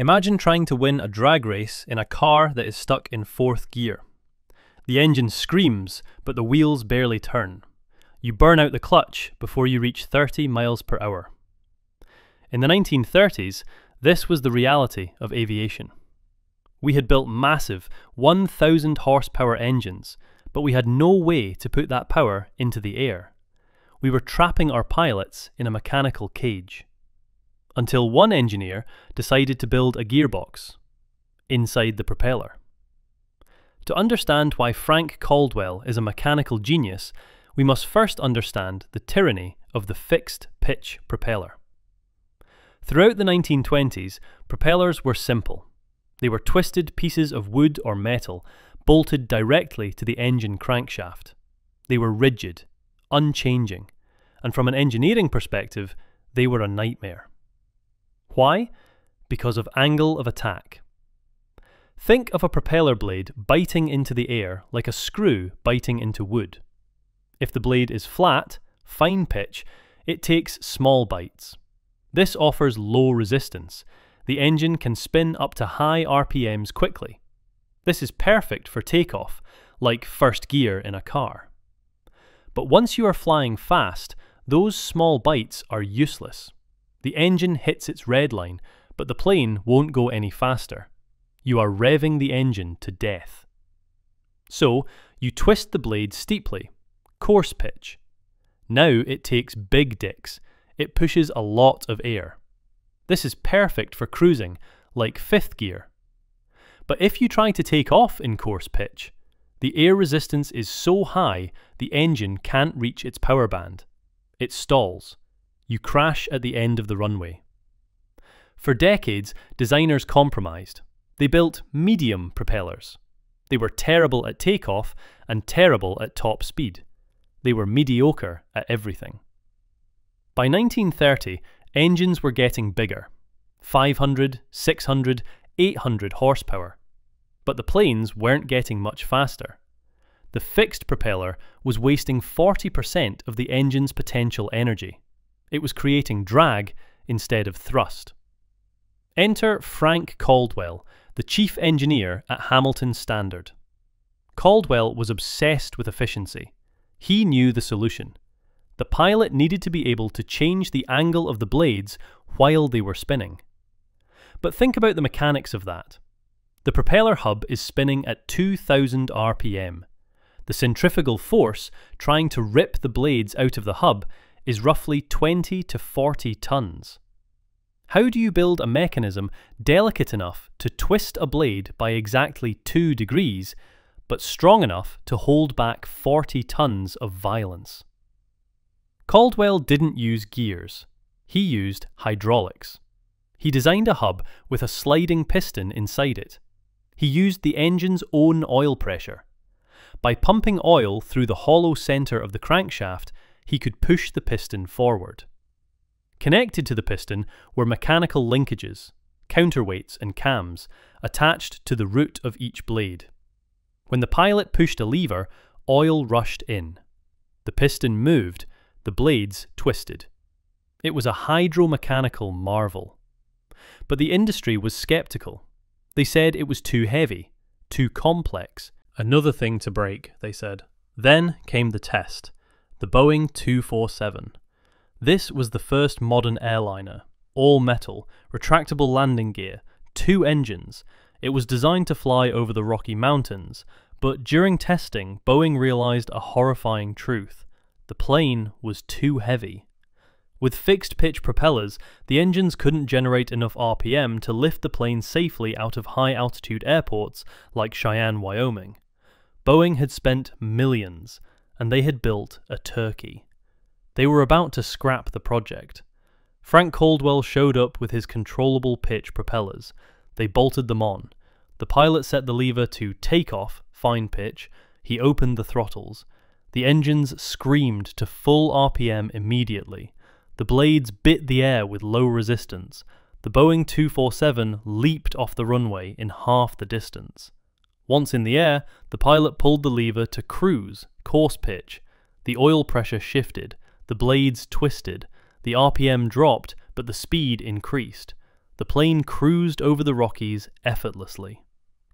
Imagine trying to win a drag race in a car that is stuck in fourth gear. The engine screams, but the wheels barely turn. You burn out the clutch before you reach 30 miles per hour. In the 1930s, this was the reality of aviation. We had built massive 1,000 horsepower engines, but we had no way to put that power into the air. We were trapping our pilots in a mechanical cage. Until one engineer decided to build a gearbox inside the propeller. To understand why Frank Caldwell is a mechanical genius, we must first understand the tyranny of the fixed pitch propeller. Throughout the 1920s, propellers were simple. They were twisted pieces of wood or metal bolted directly to the engine crankshaft. They were rigid, unchanging, and from an engineering perspective, they were a nightmare. Why? Because of angle of attack. Think of a propeller blade biting into the air like a screw biting into wood. If the blade is flat, fine pitch, it takes small bites. This offers low resistance. The engine can spin up to high RPMs quickly. This is perfect for takeoff, like first gear in a car. But once you are flying fast, those small bites are useless. The engine hits its red line, but the plane won't go any faster. You are revving the engine to death. So, you twist the blade steeply, coarse pitch. Now it takes big dicks, it pushes a lot of air. This is perfect for cruising, like fifth gear. But if you try to take off in coarse pitch, the air resistance is so high the engine can't reach its power band. It stalls. You crash at the end of the runway. For decades, designers compromised. They built medium propellers. They were terrible at takeoff and terrible at top speed. They were mediocre at everything. By 1930, engines were getting bigger 500, 600, 800 horsepower. But the planes weren't getting much faster. The fixed propeller was wasting 40% of the engine's potential energy. It was creating drag instead of thrust. Enter Frank Caldwell, the chief engineer at Hamilton Standard. Caldwell was obsessed with efficiency. He knew the solution. The pilot needed to be able to change the angle of the blades while they were spinning. But think about the mechanics of that. The propeller hub is spinning at 2000 RPM. The centrifugal force trying to rip the blades out of the hub is roughly 20 to 40 tons. How do you build a mechanism delicate enough to twist a blade by exactly 2 degrees, but strong enough to hold back 40 tons of violence? Caldwell didn't use gears, he used hydraulics. He designed a hub with a sliding piston inside it. He used the engine's own oil pressure. By pumping oil through the hollow centre of the crankshaft, he could push the piston forward. Connected to the piston were mechanical linkages, counterweights and cams, attached to the root of each blade. When the pilot pushed a lever, oil rushed in. The piston moved, the blades twisted. It was a hydromechanical marvel. But the industry was skeptical. They said it was too heavy, too complex. Another thing to break, they said. Then came the test the Boeing 247. This was the first modern airliner, all metal, retractable landing gear, two engines. It was designed to fly over the Rocky Mountains, but during testing, Boeing realized a horrifying truth. The plane was too heavy. With fixed pitch propellers, the engines couldn't generate enough RPM to lift the plane safely out of high altitude airports like Cheyenne, Wyoming. Boeing had spent millions, and they had built a turkey. They were about to scrap the project. Frank Caldwell showed up with his controllable pitch propellers. They bolted them on. The pilot set the lever to take off, fine pitch. He opened the throttles. The engines screamed to full RPM immediately. The blades bit the air with low resistance. The Boeing 247 leaped off the runway in half the distance. Once in the air, the pilot pulled the lever to cruise, coarse pitch. The oil pressure shifted, the blades twisted, the RPM dropped, but the speed increased. the plane cruised over the Rockies effortlessly.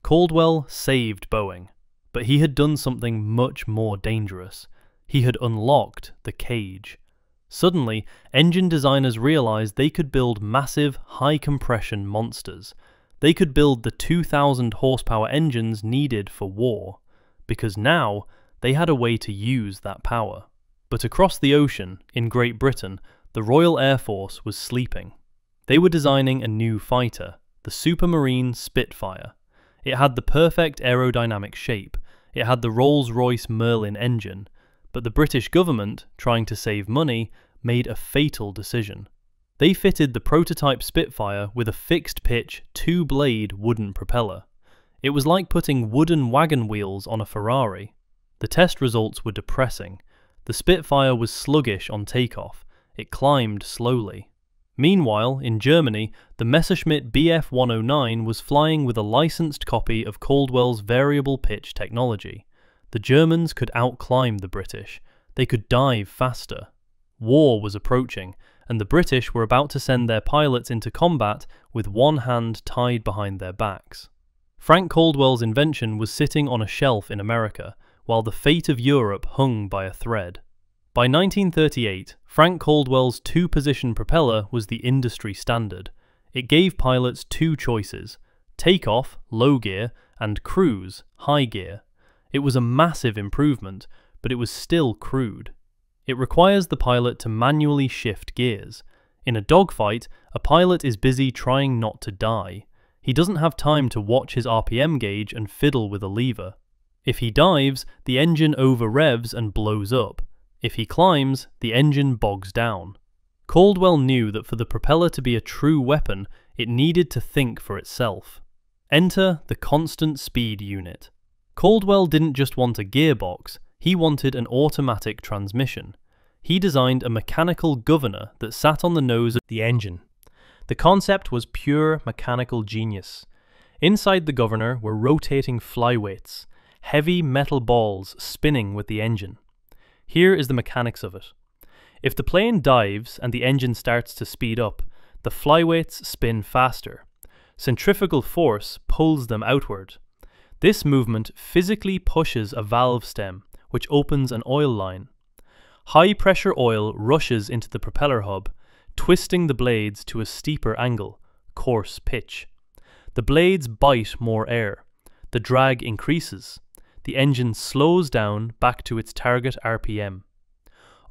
Caldwell saved Boeing, but he had done something much more dangerous. He had unlocked the cage. Suddenly, engine designers realized they could build massive, high compression monsters. They could build the 2,000 horsepower engines needed for war, because now they had a way to use that power. But across the ocean, in Great Britain, the Royal Air Force was sleeping. They were designing a new fighter, the Supermarine Spitfire. It had the perfect aerodynamic shape, it had the Rolls Royce Merlin engine, but the British government, trying to save money, made a fatal decision. They fitted the prototype Spitfire with a fixed pitch, two blade wooden propeller. It was like putting wooden wagon wheels on a Ferrari. The test results were depressing. The Spitfire was sluggish on takeoff, it climbed slowly. Meanwhile, in Germany, the Messerschmitt Bf 109 was flying with a licensed copy of Caldwell's variable pitch technology. The Germans could outclimb the British. They could dive faster. War was approaching, and the British were about to send their pilots into combat with one hand tied behind their backs. Frank Caldwell's invention was sitting on a shelf in America, while the fate of Europe hung by a thread. By 1938, Frank Caldwell's two position propeller was the industry standard. It gave pilots two choices takeoff, low gear, and cruise, high gear. It was a massive improvement, but it was still crude. It requires the pilot to manually shift gears. In a dogfight, a pilot is busy trying not to die. He doesn't have time to watch his RPM gauge and fiddle with a lever. If he dives, the engine over revs and blows up. If he climbs, the engine bogs down. Caldwell knew that for the propeller to be a true weapon, it needed to think for itself. Enter the constant speed unit. Caldwell didn't just want a gearbox, he wanted an automatic transmission. He designed a mechanical governor that sat on the nose of the engine. The concept was pure mechanical genius. Inside the governor were rotating flyweights, heavy metal balls spinning with the engine. Here is the mechanics of it. If the plane dives and the engine starts to speed up, the flyweights spin faster. Centrifugal force pulls them outward. This movement physically pushes a valve stem, which opens an oil line. High pressure oil rushes into the propeller hub, twisting the blades to a steeper angle, coarse pitch. The blades bite more air. The drag increases. The engine slows down back to its target RPM.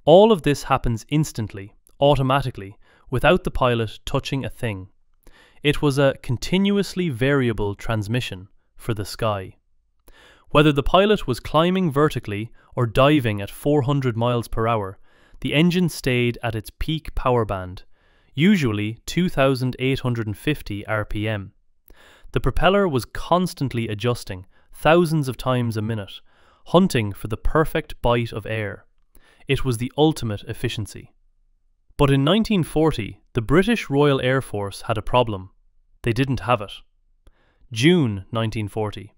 All of this happens instantly, automatically, without the pilot touching a thing. It was a continuously variable transmission, for the sky. Whether the pilot was climbing vertically or diving at 400 miles per hour, the engine stayed at its peak power band, usually 2850 RPM. The propeller was constantly adjusting, thousands of times a minute, hunting for the perfect bite of air. It was the ultimate efficiency. But in 1940, the British Royal Air Force had a problem. They didn't have it. June 1940.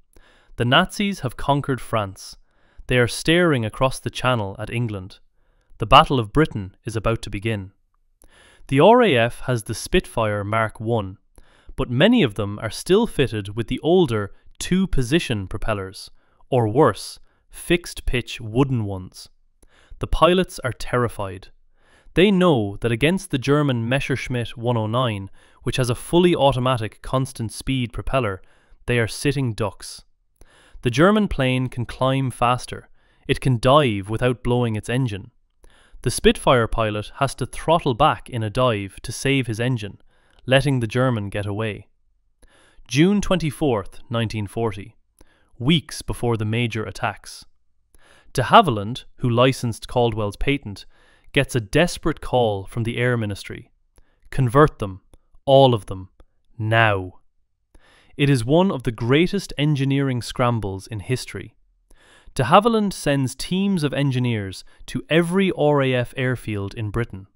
The Nazis have conquered France. They are staring across the Channel at England. The Battle of Britain is about to begin. The RAF has the Spitfire Mark I, but many of them are still fitted with the older two position propellers, or worse, fixed pitch wooden ones. The pilots are terrified. They know that against the German Messerschmitt 109, which has a fully automatic constant speed propeller, they are sitting ducks. The German plane can climb faster. It can dive without blowing its engine. The Spitfire pilot has to throttle back in a dive to save his engine, letting the German get away. June 24th, 1940, weeks before the major attacks. De Havilland, who licensed Caldwell's patent, gets a desperate call from the Air Ministry. Convert them, all of them, now. It is one of the greatest engineering scrambles in history. De Havilland sends teams of engineers to every RAF airfield in Britain.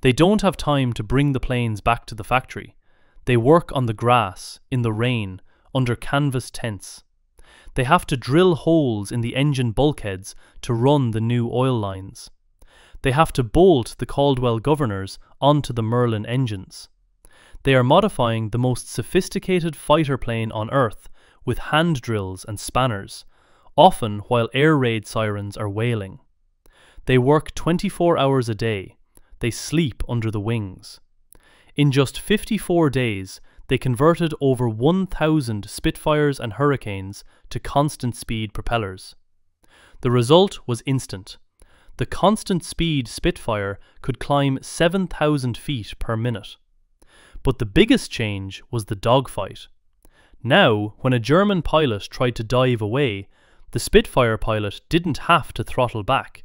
They don't have time to bring the planes back to the factory. They work on the grass, in the rain, under canvas tents. They have to drill holes in the engine bulkheads to run the new oil lines. They have to bolt the Caldwell governors onto the Merlin engines. They are modifying the most sophisticated fighter plane on Earth with hand drills and spanners, often while air raid sirens are wailing. They work 24 hours a day. They sleep under the wings. In just 54 days, they converted over 1,000 Spitfires and Hurricanes to constant speed propellers. The result was instant. The constant speed Spitfire could climb 7,000 feet per minute. But the biggest change was the dogfight. Now, when a German pilot tried to dive away, the Spitfire pilot didn't have to throttle back.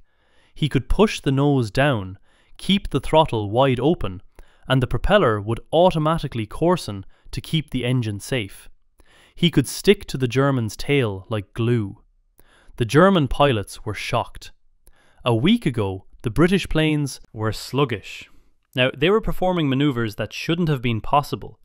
He could push the nose down, keep the throttle wide open, and the propeller would automatically coarsen to keep the engine safe. He could stick to the German's tail like glue. The German pilots were shocked. A week ago, the British planes were sluggish. Now, they were performing maneuvers that shouldn't have been possible.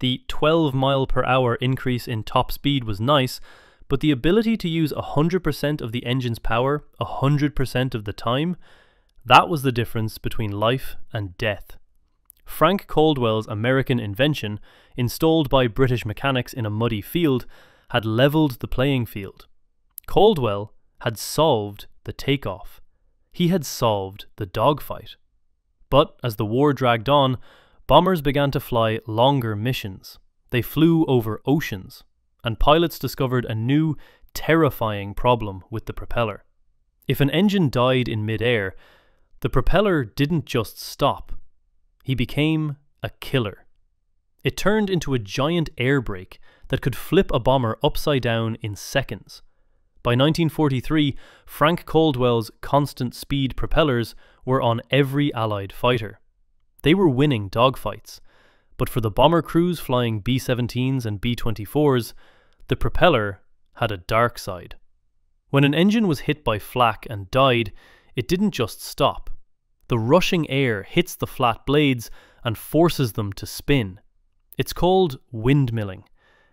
The 12 mile per hour increase in top speed was nice, but the ability to use 100% of the engine's power 100% of the time, that was the difference between life and death. Frank Caldwell's American invention, installed by British mechanics in a muddy field, had levelled the playing field. Caldwell had solved the takeoff. He had solved the dogfight. But as the war dragged on, bombers began to fly longer missions. They flew over oceans, and pilots discovered a new, terrifying problem with the propeller. If an engine died in midair, the propeller didn't just stop, he became a killer. It turned into a giant air brake that could flip a bomber upside down in seconds. By 1943, Frank Caldwell's constant speed propellers were on every Allied fighter. They were winning dogfights, but for the bomber crews flying B 17s and B 24s, the propeller had a dark side. When an engine was hit by flak and died, it didn't just stop. The rushing air hits the flat blades and forces them to spin. It's called windmilling,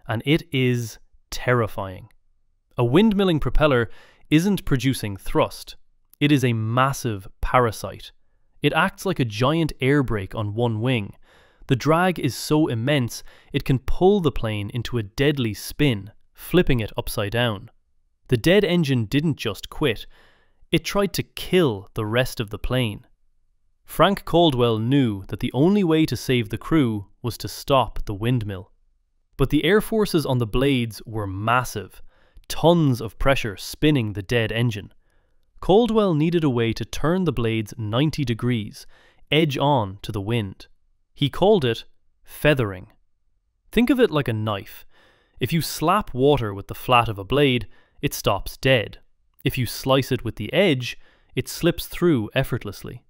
and it is terrifying. A windmilling propeller isn't producing thrust, it is a massive parasite. It acts like a giant air brake on one wing. The drag is so immense it can pull the plane into a deadly spin, flipping it upside down. The dead engine didn't just quit, it tried to kill the rest of the plane. Frank Caldwell knew that the only way to save the crew was to stop the windmill. But the air forces on the blades were massive, tons of pressure spinning the dead engine. Caldwell needed a way to turn the blades 90 degrees, edge on to the wind. He called it feathering. Think of it like a knife. If you slap water with the flat of a blade, it stops dead. If you slice it with the edge, it slips through effortlessly.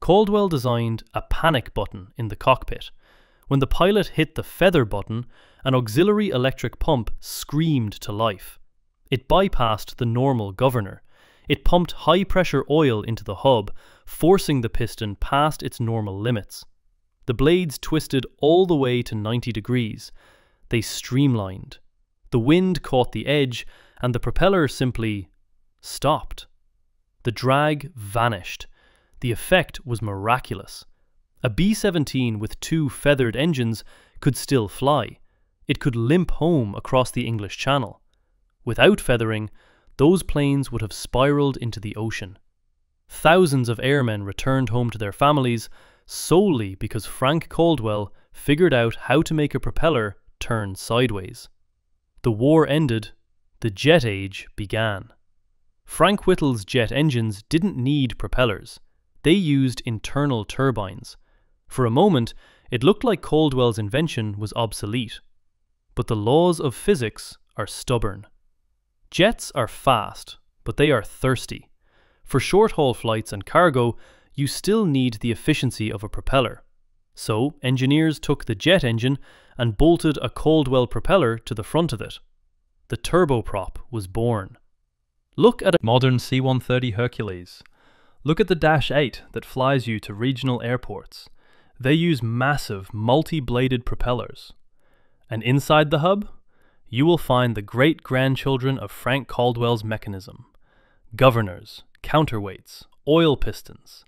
Caldwell designed a panic button in the cockpit. When the pilot hit the feather button, an auxiliary electric pump screamed to life. It bypassed the normal governor. It pumped high pressure oil into the hub, forcing the piston past its normal limits. The blades twisted all the way to 90 degrees. They streamlined. The wind caught the edge, and the propeller simply stopped. The drag vanished. The effect was miraculous. A B 17 with two feathered engines could still fly. It could limp home across the English Channel. Without feathering, those planes would have spiraled into the ocean. Thousands of airmen returned home to their families solely because Frank Caldwell figured out how to make a propeller turn sideways. The war ended, the jet age began. Frank Whittle's jet engines didn't need propellers. They used internal turbines. For a moment, it looked like Caldwell's invention was obsolete. But the laws of physics are stubborn. Jets are fast, but they are thirsty. For short haul flights and cargo, you still need the efficiency of a propeller. So, engineers took the jet engine and bolted a Caldwell propeller to the front of it. The turboprop was born. Look at a modern C 130 Hercules. Look at the Dash 8 that flies you to regional airports. They use massive, multi bladed propellers. And inside the hub, you will find the great grandchildren of Frank Caldwell's mechanism governors, counterweights, oil pistons.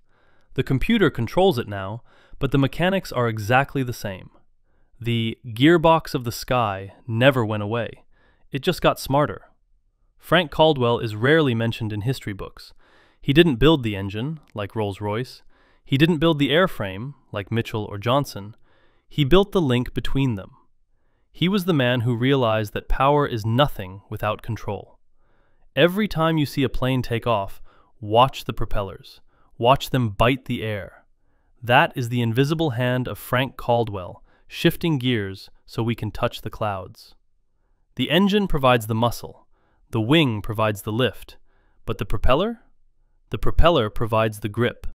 The computer controls it now, but the mechanics are exactly the same. The gearbox of the sky never went away, it just got smarter. Frank Caldwell is rarely mentioned in history books. He didn't build the engine, like Rolls Royce. He didn't build the airframe, like Mitchell or Johnson. He built the link between them. He was the man who realized that power is nothing without control. Every time you see a plane take off, watch the propellers. Watch them bite the air. That is the invisible hand of Frank Caldwell, shifting gears so we can touch the clouds. The engine provides the muscle, the wing provides the lift, but the propeller? The propeller provides the grip.